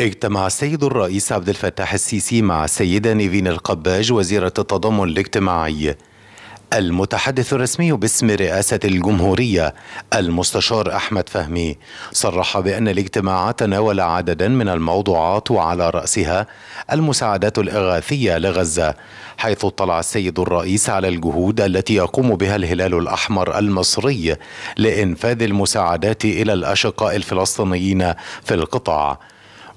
اجتمع السيد الرئيس عبد الفتاح السيسي مع السيدة نيفين القباج وزيرة التضامن الاجتماعي. المتحدث الرسمي باسم رئاسة الجمهورية المستشار أحمد فهمي صرح بأن الاجتماع تناول عددا من الموضوعات وعلى رأسها المساعدات الإغاثية لغزة حيث اطلع السيد الرئيس على الجهود التي يقوم بها الهلال الأحمر المصري لإنفاذ المساعدات إلى الأشقاء الفلسطينيين في القطاع.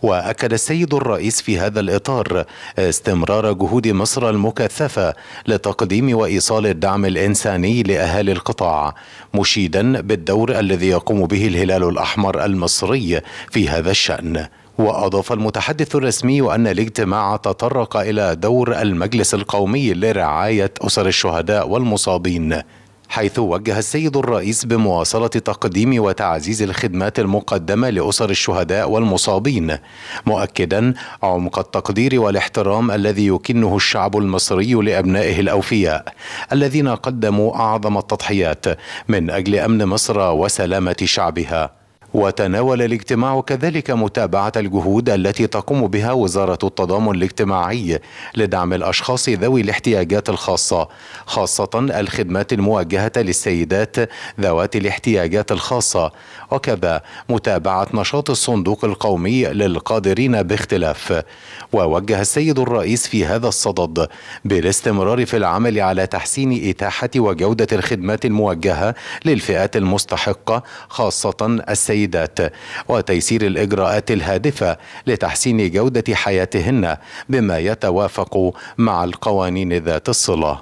وأكد السيد الرئيس في هذا الإطار استمرار جهود مصر المكثفة لتقديم وإيصال الدعم الإنساني لأهالي القطاع مشيدا بالدور الذي يقوم به الهلال الأحمر المصري في هذا الشأن. وأضاف المتحدث الرسمي أن الاجتماع تطرق إلى دور المجلس القومي لرعاية أسر الشهداء والمصابين. حيث وجه السيد الرئيس بمواصلة تقديم وتعزيز الخدمات المقدمة لأسر الشهداء والمصابين مؤكدا عمق التقدير والاحترام الذي يكنه الشعب المصري لأبنائه الأوفياء الذين قدموا أعظم التضحيات من أجل أمن مصر وسلامة شعبها. وتناول الاجتماع كذلك متابعة الجهود التي تقوم بها وزارة التضامن الاجتماعي لدعم الأشخاص ذوي الاحتياجات الخاصة خاصة الخدمات الموجهة للسيدات ذوات الاحتياجات الخاصة. وكذا متابعة نشاط الصندوق القومي للقادرين باختلاف. ووجه السيد الرئيس في هذا الصدد بالاستمرار في العمل على تحسين إتاحة وجودة الخدمات الموجهة للفئات المستحقة خاصة السيدات السيدات وتيسير الإجراءات الهادفة لتحسين جودة حياتهن بما يتوافق مع القوانين ذات الصلة.